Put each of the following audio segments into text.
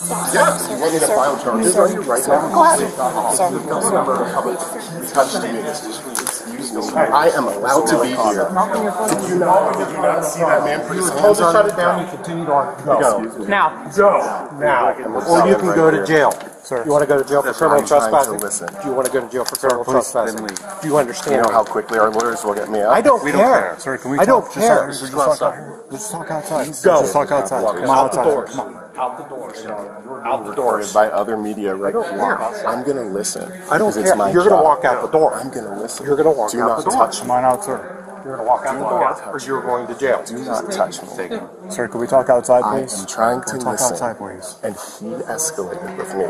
Yes, you want me to file charges on you right now? Go ahead. Sir. Touched me. I am allowed to be here. Did you not, did you not see that man put his hands to on shut it down, you continued on. Go. Now, Go. Now. Or you can go to jail. Sir. You want to go to jail for criminal to trespassing? Do you want to go to jail for criminal trespassing? Do you understand? You know how quickly our lawyers will get me out? I don't care. Sir, can we I don't care. just talk out. Let's talk outside. Go. Let's talk outside. Come on out outside. the. Come on. Out the doors. Uh, out the doors by other media right here. I'm gonna listen. I don't 'cause it's care. my You're going to walk out the door. I'm gonna listen. You're gonna walk Do out not the door. touch Come me. on out, sir. You're going to walk out the door, or you're going to jail. Do not touch me. Sir, can we talk outside, please? I am trying Can to we talk listen. outside, please? And he escalated with me.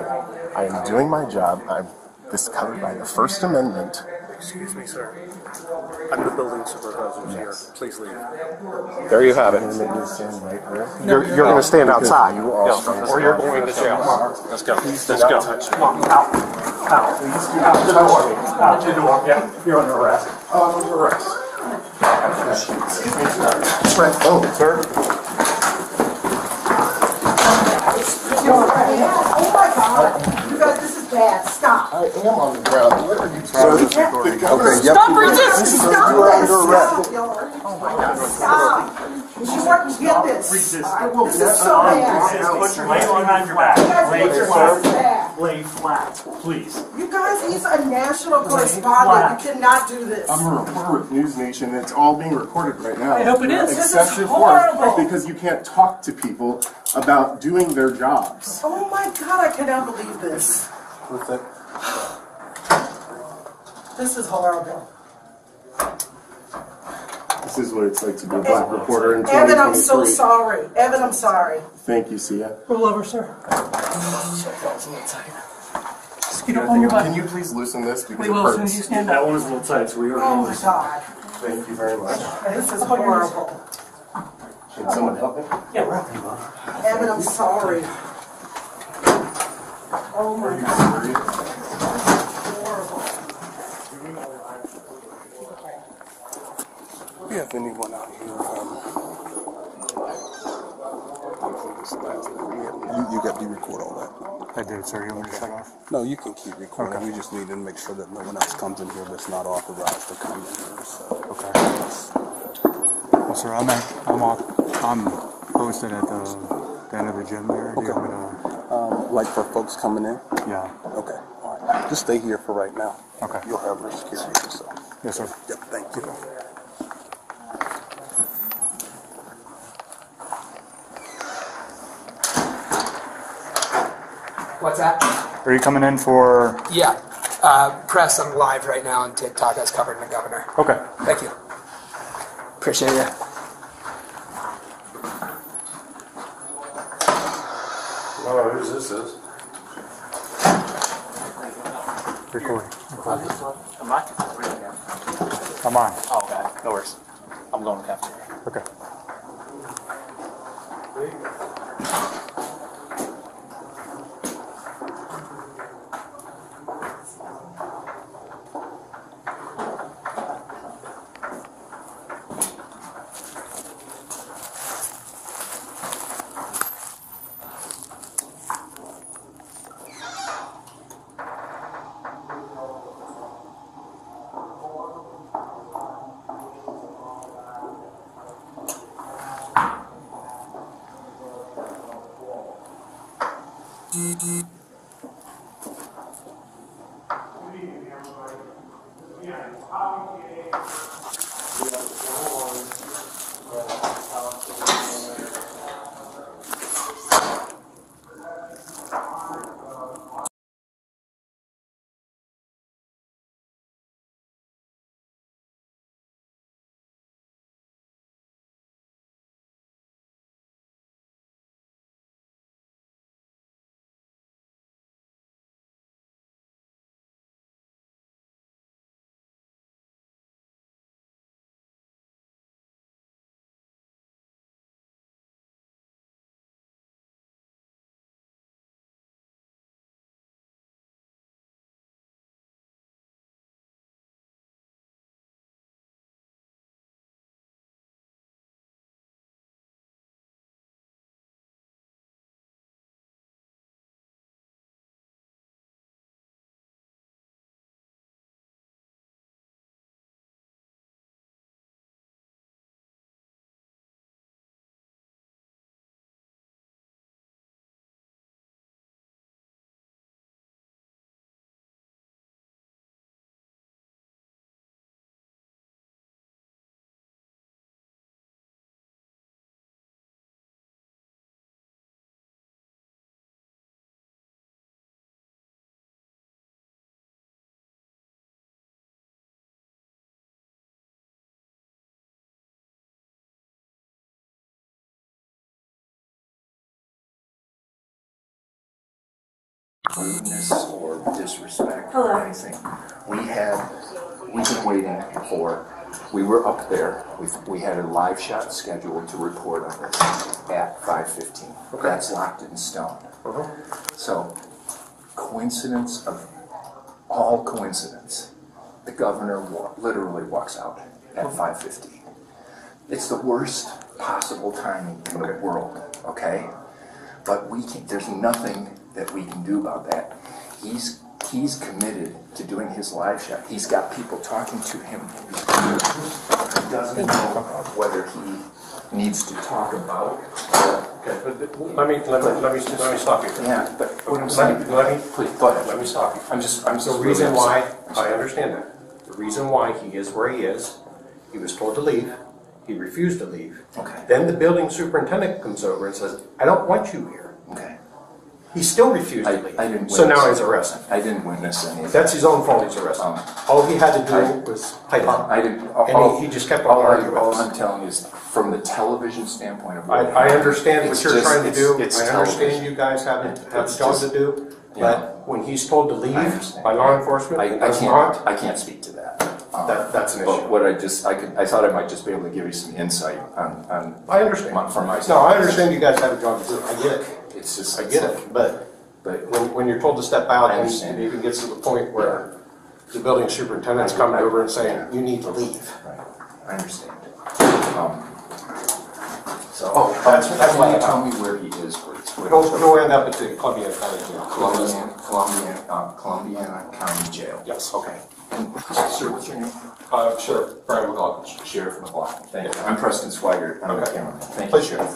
I am doing my job. I'm this is covered by the First Amendment. Excuse me, sir. I'm the building supervisor here. Please leave. There you have it. You're, you're you're going to stand outside, You are strong. or you're going to jail. Let's go. Let's go. Out. Out. Please Do go. not touch me. You're under arrest. Oh, I'm under arrest. Excuse me, sir. It's my phone. Sir? Oh my God! You guys, this is bad. Stop. I am on the ground. What are you talking about? recording. Okay, yep. Stop resisting. Stop You are under arrest. Stop. Oh my God. Stop. You wouldn't get this. I will This is so bad. Put your lay on your back. Lay flat. Lay flat, please. You guys, he's a national correspondent. You cannot do this. I'm a reporter with NewsNation. It's all being recorded right now. I hope it is. This is Excessive horrible. force because you can't talk to people about doing their jobs. Oh my God! I cannot believe this. With it. This is horrible. This is what it's like to be a black reporter in Evan, I'm so sorry. Evan, I'm sorry. Thank you, Sia. Roll over, sir. Scoot up on your butt. Can you please loosen this because We it will as soon as hurts. you stand That up. one is a little tight, so we are Oh going my to God. Thank you very much. This is horrible. Can someone help me? Yeah, we're up, bud. Evan, I'm sorry. Oh my you God. Horrible. We have anyone out here. Um, you, you got to record all that. I did, sir. You want me to shut off? No, you can keep recording. We just need to make sure that no one else comes in here that's not authorized to come in here. So. Okay. Well, sir, I'm at, I'm off, I'm posted at the, the end of the gym there. Do you Okay. want me to? Um, like for folks coming in? Yeah. Okay. All right. Just stay here for right now. Okay. You'll have your security. So. Yes, sir. Yep. Thank you. What's that? Are you coming in for? Yeah. Uh, press, I'm live right now on TikTok. I was covering the governor. Okay. Thank you. Appreciate you. Oh, who's this is? Recording. Am I? I'm on. Oh, okay. No worries. I'm going to cafeteria. Okay. Mm-hmm. Rudeness or disrespect Hello. or anything. We had, we've been waiting for, we were up there, we, we had a live shot scheduled to report on this at five fifteen. Okay. That's locked in stone. Uh -huh. So coincidence of all coincidence, the governor wa- literally walks out at five fifty. It's the worst possible timing in the world, okay? But we can, there's nothing that we can do about that. He's, he's committed to doing his live shot. He's got people talking to him. He doesn't know whether he needs to talk about. Okay, but let me, let me, let me, let me stop you. Yeah, but what I'm Let me, let me, Please, go ahead. let me stop you. I'm just, I'm just. The really reason why. I understand that. The reason why he is where he is, he was told to leave, he refused to leave. Okay. Then the building superintendent comes over and says, I don't want you here. He still refused I, to leave. I didn't. So now witness- he's arrested. I didn't witness any of that. That's his own fault he's arrested. Um, All he had to I- do was pipe up. I didn't. And he- he just kept on all I- arguing All. I'm telling you is, from the television standpoint of. I, what I understand what you're just- trying to do. It's I understand television. you guys have, have a job to do. Yeah. But when he's told to leave by law enforcement I, I can't, not, I can't speak to that. Um, That- that's an But issue. what I just, I could, I thought I might just be able to give you some insight on, on. I understand. my- From my. No, I understand you guys have a job to do. I get it. It's just. I get it. But But when, when you're told to step out I and understand. it even gets to the point where the building superintendent's coming over and saying, you need to leave. Right, I understand. Um, So, Oh, that's- that's why can you tell me where he is, please? Where- He'll, he'll end up at the Columbia County Jail. Columbiana, Columbiana, uh, Columbiana County Jail. Yes. Okay. Sir, what's your name? Uh, sure, Brian McLaughlin. Sheriff McLaughlin. Thank you. I'm Preston Swigert. I'm the Okay. cameraman. Thank you, Please. Sheriff.